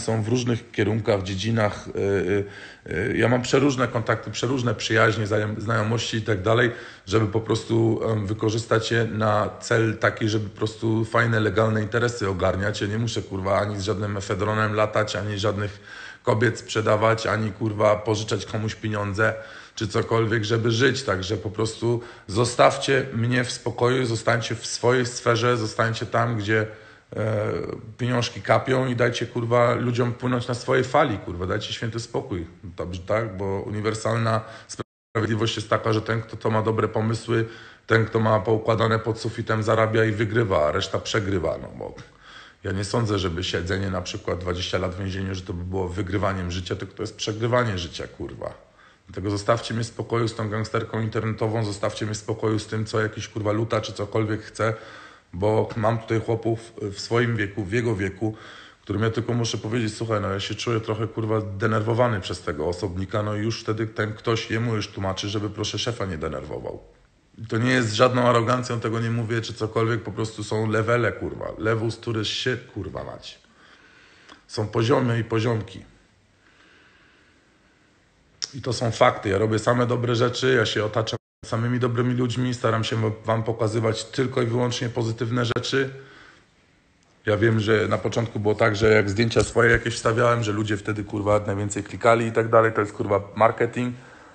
są w różnych kierunkach, dziedzinach. y, y, y, Ja mam przeróżne kontakty, przeróżne przyjaźnie, znajomości i tak dalej, żeby po prostu wykorzystać je na cel taki, żeby po prostu fajne, legalne interesy ogarniać. Ja nie muszę kurwa ani z żadnym efedronem latać, ani żadnych kobiet sprzedawać, ani kurwa pożyczać komuś pieniądze czy cokolwiek, żeby żyć. Także po prostu zostawcie mnie w spokoju, zostańcie w swojej sferze, zostańcie tam, gdzie pieniążki kapią i dajcie kurwa ludziom płynąć na swojej fali, kurwa, dajcie święty spokój. Tak? Bo uniwersalna sprawiedliwość jest taka, że ten, kto to ma dobre pomysły, ten, kto ma poukładane pod sufitem, zarabia i wygrywa, a reszta przegrywa. No bo ja nie sądzę, żeby siedzenie na przykład 20 lat w więzieniu, że to by było wygrywaniem życia, tylko to jest przegrywanie życia, kurwa. Dlatego zostawcie mnie w spokoju z tą gangsterką internetową, zostawcie mnie w spokoju z tym, co jakiś kurwa luta czy cokolwiek chce, bo mam tutaj chłopów w swoim wieku, w jego wieku, którym ja tylko muszę powiedzieć, słuchaj, no ja się czuję trochę kurwa denerwowany przez tego osobnika, no i już wtedy ten ktoś jemu już tłumaczy, żeby proszę szefa nie denerwował. To nie jest żadną arogancją, tego nie mówię, czy cokolwiek, po prostu są levele, kurwa. Levels, które się, kurwa, mać. Są poziomy i poziomki. I to są fakty. Ja robię same dobre rzeczy, ja się otaczam samymi dobrymi ludźmi, staram się wam pokazywać tylko i wyłącznie pozytywne rzeczy. Ja wiem, że na początku było tak, że jak zdjęcia swoje jakieś wstawiałem, że ludzie wtedy kurwa najwięcej klikali i tak dalej, to jest kurwa marketing,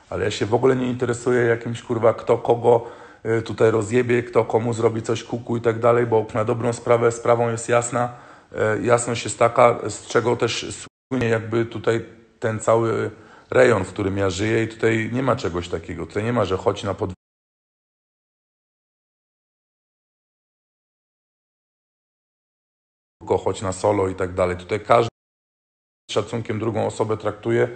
ale ja się w ogóle nie interesuję jakimś kurwa kto kogo y, tutaj rozjebie, kto komu zrobi coś kuku i tak dalej, bo na dobrą sprawę sprawą jest jasna. E, Jasność jest taka, z czego też słynie jakby tutaj ten cały rejon, w którym ja żyję i tutaj nie ma czegoś takiego. Tutaj nie ma, że chodź na pod chodź na solo i tak dalej. Tutaj każdy z szacunkiem drugą osobę traktuje.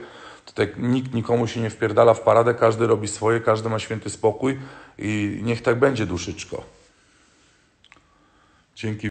Tutaj nikt nikomu się nie wpierdala w paradę, każdy robi swoje, każdy ma święty spokój i niech tak będzie duszyczko. Dzięki.